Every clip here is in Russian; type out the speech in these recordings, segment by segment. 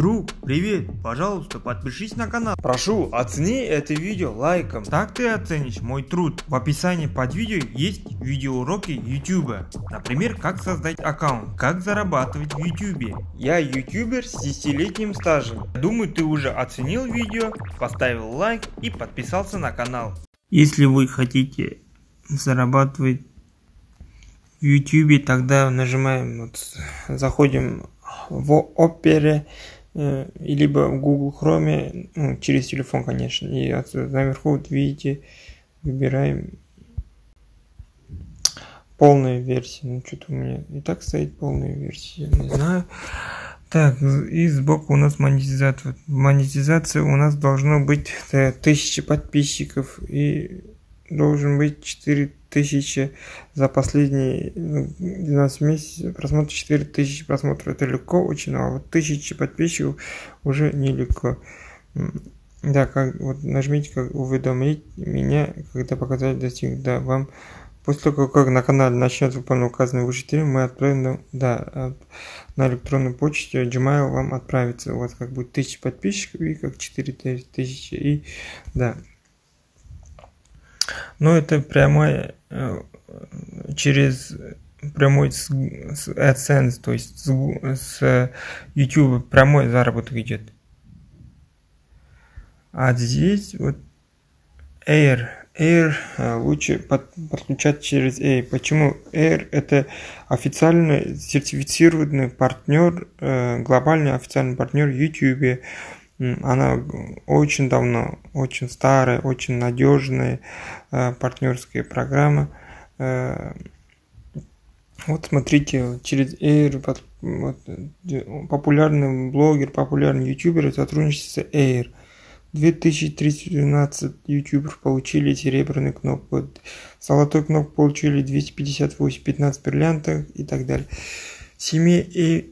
Друг, привет! Пожалуйста, подпишись на канал. Прошу, оцени это видео лайком. Так ты оценишь мой труд. В описании под видео есть видеоуроки YouTube. Например, как создать аккаунт, как зарабатывать в YouTube. Я ютубер с 10-летним стажем. Думаю, ты уже оценил видео, поставил лайк и подписался на канал. Если вы хотите зарабатывать в YouTube, тогда нажимаем, вот, заходим в Opera Э, либо в Google Chrome, ну, через телефон, конечно. И наверху, вот видите, выбираем полная версия. Ну, что-то у меня и так стоит полная версия, не знаю. Так, и сбоку у нас монетизация. Монетизация у нас должно быть тысячи подписчиков и должен быть 4000 за последние 12 ну, месяцев. Просмотр 4000 просмотров это легко очень а вот тысячи подписчиков уже нелегко. Да как вот нажмите как уведомить меня когда показатель достиг да вам. После того как на канале начнет выполнять указанный выше требования мы отправим да на электронную почту gmail вам отправится. У вас как будет 1000 подписчиков и как 4000 и да но это прямой э, через прямой с, с AdSense, то есть с, с YouTube прямой заработок идет. А здесь вот Air. Air э, лучше под, подключать через Air. Почему? Air это официальный сертифицированный партнер, э, глобальный официальный партнер YouTube. Она очень давно, очень старая, очень надежная э, партнерская программа. Э, вот смотрите, через Air популярный блогер, популярный ютубер сотрудничает с Air. 2013 ютуберов получили серебряную кнопку, золотой кнопку получили 258, 15 бриллиантов и так далее. Семье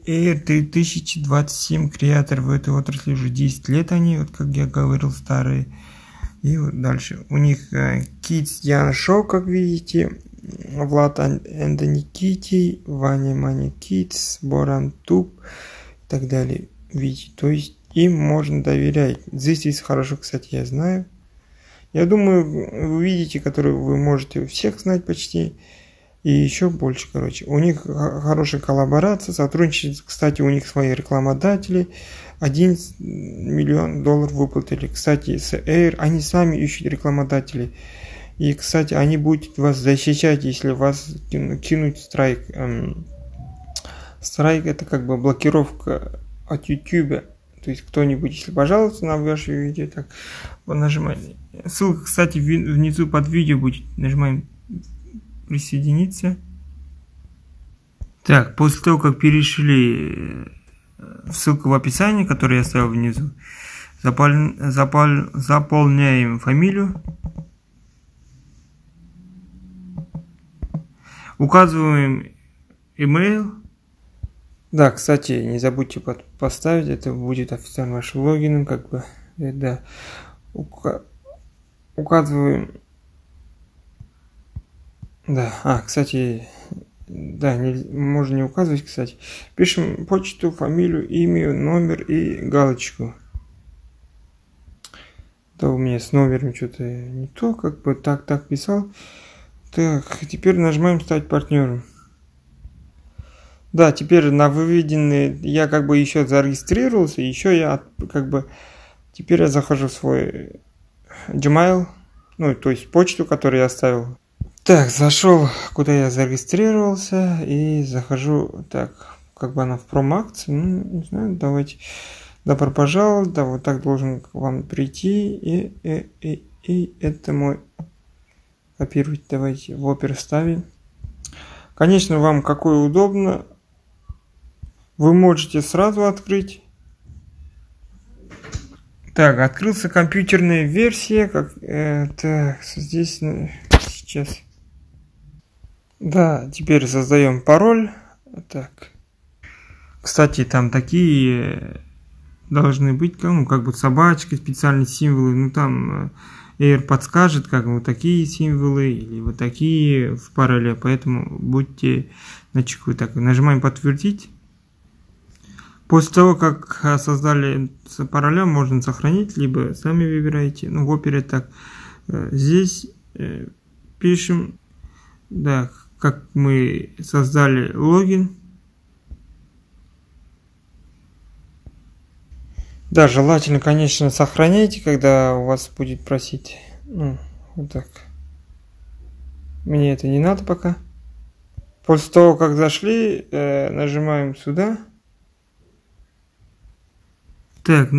Air 3027 креатор в этой отрасли уже 10 лет они, вот как я говорил, старые. И вот дальше. У них э, Kids Яна Шоу, как видите. Влад Эндони Кити, Ваня Мани Kids, Боран Туб и так далее. Видите, то есть им можно доверять. Здесь есть хорошо, кстати, я знаю. Я думаю, вы видите, которые вы можете всех знать почти и еще больше, короче. У них хорошая коллаборация, сотрудничает, кстати, у них свои рекламодатели. 11 миллион долларов выплатили. Кстати, с Air, они сами ищут рекламодателей. И, кстати, они будут вас защищать, если вас кинуть страйк. Эм, страйк это как бы блокировка от YouTube. То есть кто-нибудь, если пожалуйста на ваше видео, так вот нажимаем. Ссылка, кстати, внизу под видео будет. Нажимаем присоединиться. Так, после того, как перешли э, ссылку в описании, которую я оставил внизу, запол... Запол... заполняем фамилию, указываем email. Да, кстати, не забудьте под... поставить, это будет официально вашим логином, как бы, э, да. Ука... Указываем да, а, кстати, да, не, можно не указывать, кстати. Пишем почту, фамилию, имя, номер и галочку. Да у меня с номером что-то не то, как бы так-так писал. Так, теперь нажимаем стать партнером. Да, теперь на выведенные я как бы еще зарегистрировался, еще я как бы теперь я захожу в свой Gmail, ну то есть почту, которую я оставил так, зашел, куда я зарегистрировался, и захожу, так, как бы она в промакции, ну, не знаю, давайте, добро пожаловать, да, вот так должен к вам прийти, и, и, и, и это мой, копировать, давайте, в опер ставим. Конечно, вам какой удобно, вы можете сразу открыть. Так, открылся компьютерная версия, как, э, так, здесь, сейчас, да, теперь создаем пароль. Так. Кстати, там такие должны быть, ну, как бы собачки, специальные символы. Ну, там э, Air подскажет, как вот такие символы или вот такие в пароле. Поэтому будьте начеку. Так, нажимаем подтвердить. После того, как создали паролем, можно сохранить, либо сами выбираете. Ну, в опере так. Э, здесь э, пишем, да, как мы создали логин. Да, желательно, конечно, сохраняйте, когда у вас будет просить. Ну, вот так. Мне это не надо пока. После того, как зашли, э, нажимаем сюда. Так,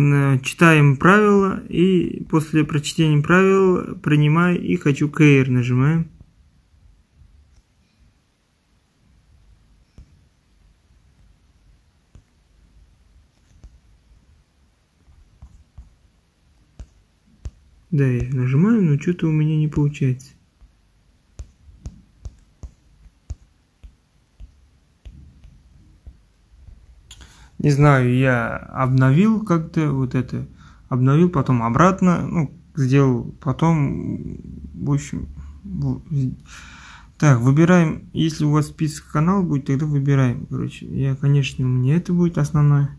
читаем правила и после прочтения правил принимаю и хочу Care нажимаем. Да, я нажимаю, но что-то у меня не получается. Не знаю, я обновил как-то вот это, обновил, потом обратно, ну, сделал, потом, в общем, так, выбираем, если у вас список канал будет, тогда выбираем, короче, я, конечно, мне это будет основное.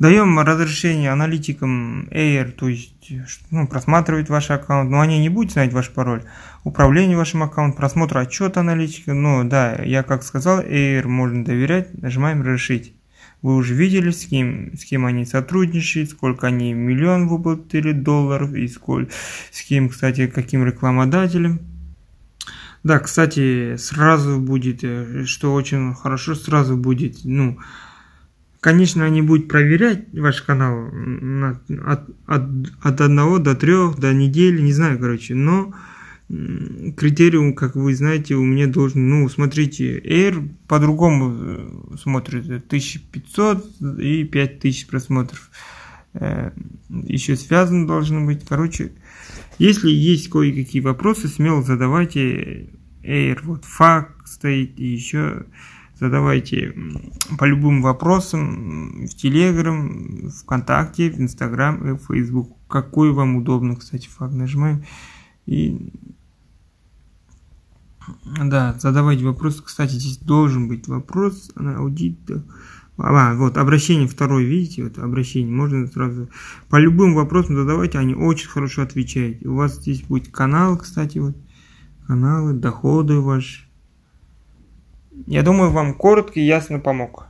Даем разрешение аналитикам Air, то есть ну, просматривать ваш аккаунт, но они не будут знать ваш пароль. Управление вашим аккаунтом, просмотр отчета аналитика. Но да, я как сказал, Air можно доверять, нажимаем разрешить. Вы уже видели, с кем, с кем они сотрудничают, сколько они миллион выплатили долларов и сколь, с кем, кстати, каким рекламодателем. Да, кстати, сразу будет, э, что очень хорошо, сразу будет, ну, Конечно, они будут проверять ваш канал от, от, от одного до трех, до недели, не знаю, короче, но критериум, как вы знаете, у меня должен, ну, смотрите, Air по-другому э, смотрит, 1500 и 5000 просмотров. Э, Еще связано должно быть, короче, если есть кое-какие вопросы, смело задавайте. Air, вот факт стоит, и еще задавайте по любым вопросам в Телеграм, ВКонтакте, в Инстаграм и в Фейсбук. Какой вам удобно, кстати, факт нажимаем. И да, задавайте вопрос. Кстати, здесь должен быть вопрос на аудит. А, вот, обращение второе, видите, вот обращение, можно сразу, по любым вопросам задавайте, они очень хорошо отвечают. У вас здесь будет канал, кстати, вот, каналы, доходы ваши, я думаю, вам коротко и ясно помог.